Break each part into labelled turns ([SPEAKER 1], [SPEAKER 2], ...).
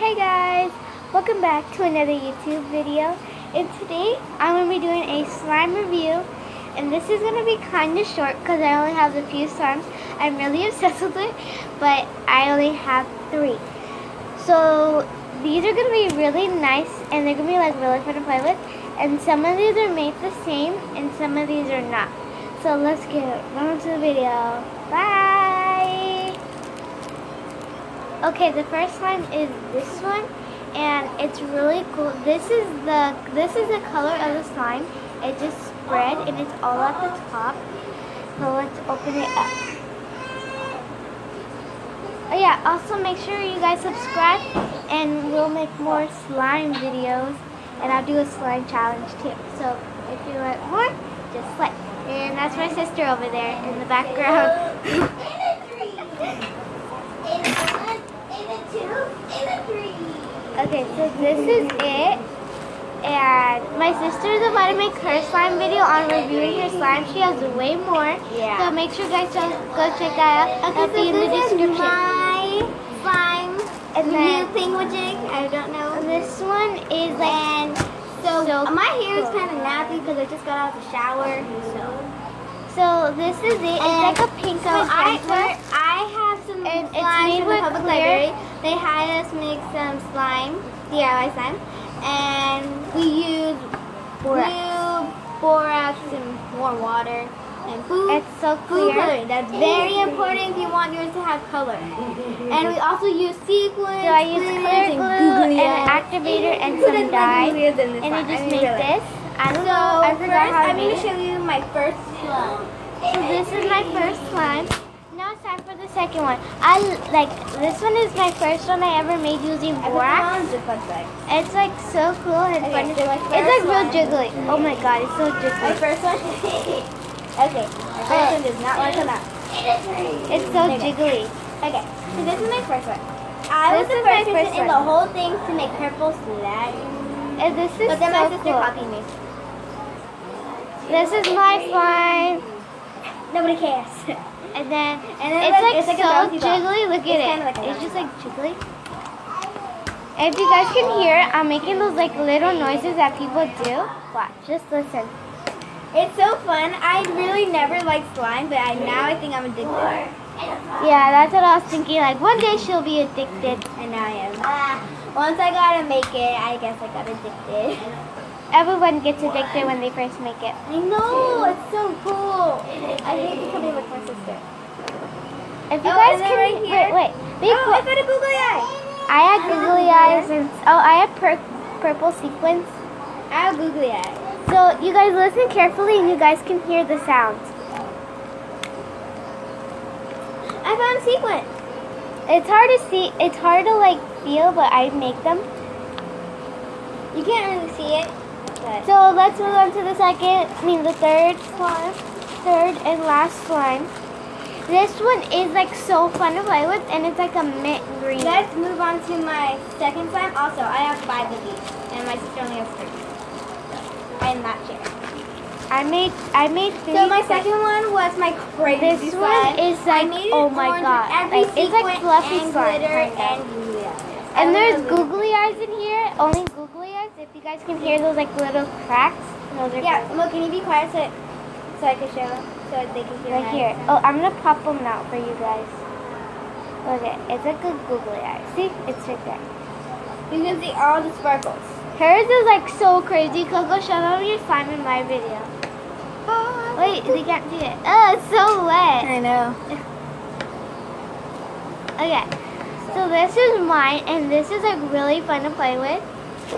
[SPEAKER 1] Hey guys, welcome back to another YouTube video. And today I'm going to be doing a slime review. And this is going to be kind of short because I only have a few slimes. I'm really obsessed with it, but I only have three. So these are going to be really nice and they're going to be like really fun to play with. And some of these are made the same and some of these are not. So let's get on to the video. Bye! Okay, the first slime is this one, and it's really cool. This is the this is the color of the slime. It just spread, and it's all at the top. So let's open it up. Oh yeah, also make sure you guys subscribe, and we'll make more slime videos, and I'll do a slime challenge too. So if you want more, just like. And that's my sister over there in the background. Okay, so this is it. And my sister is about to make her slime video on reviewing her slime. She has way more.
[SPEAKER 2] Yeah.
[SPEAKER 1] So make sure you guys go go check that out.
[SPEAKER 2] Okay,
[SPEAKER 1] be
[SPEAKER 2] so
[SPEAKER 1] in the
[SPEAKER 2] this is
[SPEAKER 1] description.
[SPEAKER 2] my slime
[SPEAKER 1] And
[SPEAKER 2] review thingamajig. I don't know.
[SPEAKER 1] this one is like
[SPEAKER 2] And so,
[SPEAKER 1] So
[SPEAKER 2] my hair is kind of nappy because I just got out of the shower. So,
[SPEAKER 1] so this is it. It's like a pink
[SPEAKER 2] so I
[SPEAKER 1] magenta.
[SPEAKER 2] I have some
[SPEAKER 1] And it's made with
[SPEAKER 2] public
[SPEAKER 1] clear-
[SPEAKER 2] library. They had us make some slime, DIY slime, and we use
[SPEAKER 1] Borax.
[SPEAKER 2] borax, and more water. And food,
[SPEAKER 1] It's so
[SPEAKER 2] food
[SPEAKER 1] clear.
[SPEAKER 2] coloring. That's very important if you want yours to have color. And we also use sequins,
[SPEAKER 1] So I use clear
[SPEAKER 2] and
[SPEAKER 1] glue
[SPEAKER 2] googly
[SPEAKER 1] and an activator and some dye. And?
[SPEAKER 2] I
[SPEAKER 1] just
[SPEAKER 2] mean,
[SPEAKER 1] make
[SPEAKER 2] really.
[SPEAKER 1] this. I don't
[SPEAKER 2] So
[SPEAKER 1] know. I forgot
[SPEAKER 2] first,
[SPEAKER 1] how to
[SPEAKER 2] I'm
[SPEAKER 1] make
[SPEAKER 2] going to
[SPEAKER 1] it.
[SPEAKER 2] show you my first slime.
[SPEAKER 1] So this is my first slime. Time for the second one. I like this one is my first one I ever made using
[SPEAKER 2] I put
[SPEAKER 1] borax.
[SPEAKER 2] on just one sec.
[SPEAKER 1] It's like so cool and
[SPEAKER 2] Okay,
[SPEAKER 1] fun.
[SPEAKER 2] so
[SPEAKER 1] it's like real jiggly. Oh my god, it's so jiggly.
[SPEAKER 2] My first one. okay, my first one does not want to come out.
[SPEAKER 1] It's so
[SPEAKER 2] Okay.
[SPEAKER 1] jiggly.
[SPEAKER 2] Okay, so this is my first one. I was
[SPEAKER 1] This
[SPEAKER 2] the
[SPEAKER 1] is my
[SPEAKER 2] first person
[SPEAKER 1] first
[SPEAKER 2] in the whole thing to make purple slime.
[SPEAKER 1] And this is
[SPEAKER 2] But then my
[SPEAKER 1] so
[SPEAKER 2] sister
[SPEAKER 1] cool.
[SPEAKER 2] copied me.
[SPEAKER 1] This is my slime.
[SPEAKER 2] Nobody cares.
[SPEAKER 1] And then
[SPEAKER 2] And then
[SPEAKER 1] it's like
[SPEAKER 2] it's like
[SPEAKER 1] so jiggly. Look
[SPEAKER 2] It's
[SPEAKER 1] at it.
[SPEAKER 2] like
[SPEAKER 1] it's just like jiggly. If you guys can hear, I'm making those like little noises that people do. Watch, just listen.
[SPEAKER 2] It's so fun. I really never liked slime, but I now I think I'm addicted.
[SPEAKER 1] Yeah, that's what I was thinking. Like one day she'll be addicted.
[SPEAKER 2] And now I am. Once I gotta make it, I guess I got addicted.
[SPEAKER 1] Everyone gets addicted when they first make it.
[SPEAKER 2] I know, it's so cool. I hate becoming like my sister.
[SPEAKER 1] If you
[SPEAKER 2] Oh,
[SPEAKER 1] guys can,
[SPEAKER 2] right
[SPEAKER 1] wait, wait. Be
[SPEAKER 2] oh,
[SPEAKER 1] cool.
[SPEAKER 2] I got a googly eye.
[SPEAKER 1] I had googly eyes and oh, I had pur- purple sequins.
[SPEAKER 2] I have googly eyes.
[SPEAKER 1] So you guys listen carefully, and you guys can hear the sounds.
[SPEAKER 2] I found a sequin.
[SPEAKER 1] It's hard to see. It's hard to like feel, but I make them.
[SPEAKER 2] You can't really see it, but
[SPEAKER 1] So let's move on to the second, I mean the third slime, third and last slime. This one is like so fun to play with, and it's like a mint green.
[SPEAKER 2] let's move on to my second slime. Also, I have five of these, and my sister only has three. I'm not sure.
[SPEAKER 1] I made, I made three.
[SPEAKER 2] So my second one was my crazy
[SPEAKER 1] This
[SPEAKER 2] slime.
[SPEAKER 1] one is like, oh my god, like, it's like fluffy
[SPEAKER 2] and
[SPEAKER 1] slime,
[SPEAKER 2] glitter and eyes.
[SPEAKER 1] And there's googly eyes in here, only. If you guys can hear those like little cracks, those are
[SPEAKER 2] Yeah, look, can you be quiet so, so I can show them? So they can hear
[SPEAKER 1] right
[SPEAKER 2] my-
[SPEAKER 1] here. Oh, I'm gonna pop them out for you guys. Look at it's like a googly eye. See, it's right there.
[SPEAKER 2] You can see all the sparkles.
[SPEAKER 1] Hers is like so crazy. Koko, show them your slime in my video. Wait, they can't see it. Oh, it's so wet.
[SPEAKER 2] I know.
[SPEAKER 1] Okay, so this is mine, and this is like really fun to play with.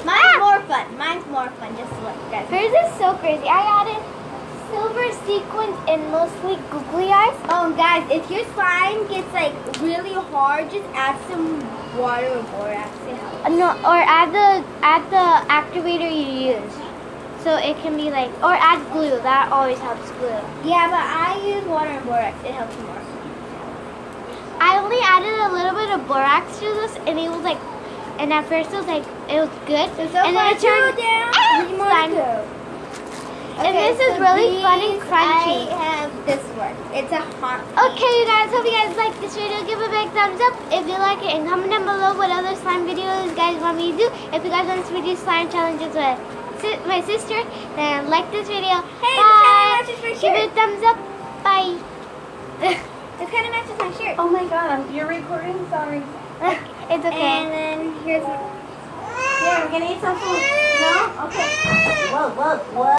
[SPEAKER 2] Mine's more fun. Mine's more fun. Just look, guys.
[SPEAKER 1] Hers is so crazy. I added silver sequins and mostly googly eyes.
[SPEAKER 2] Oh, guys, if your slime gets like really hard, just add some water or borax. It helps.
[SPEAKER 1] Uh, No, or add the add the activator you use, so it can be like, or add glue. That always helps glue.
[SPEAKER 2] Yeah, but I use water and borax. It helps more.
[SPEAKER 1] I only added a little bit of borax to this, and it was like, and at first it was like it was good,
[SPEAKER 2] So, so
[SPEAKER 1] and then it turned
[SPEAKER 2] two down,
[SPEAKER 1] Ah,
[SPEAKER 2] three more
[SPEAKER 1] slime.
[SPEAKER 2] to.
[SPEAKER 1] And this is really fun and crunchy.
[SPEAKER 2] I have this one. It's a hot.
[SPEAKER 1] Okay, you guys, hope you guys like this video. Give it a big thumbs up if you like it, and comment down below what other slime videos you guys want me to do. If you guys want us to do slime challenges with si- my sister, then like this video.
[SPEAKER 2] Hey, this kinda matches my shirt.
[SPEAKER 1] Give it a thumbs up. Bye.
[SPEAKER 2] This kind of matches my shirt.
[SPEAKER 3] Oh my god, I'm, you're recording? Sorry.
[SPEAKER 1] it's okay.
[SPEAKER 2] And then here's.
[SPEAKER 3] Here, we're gonna eat some food. No? Okay. Whoa, whoa, whoa.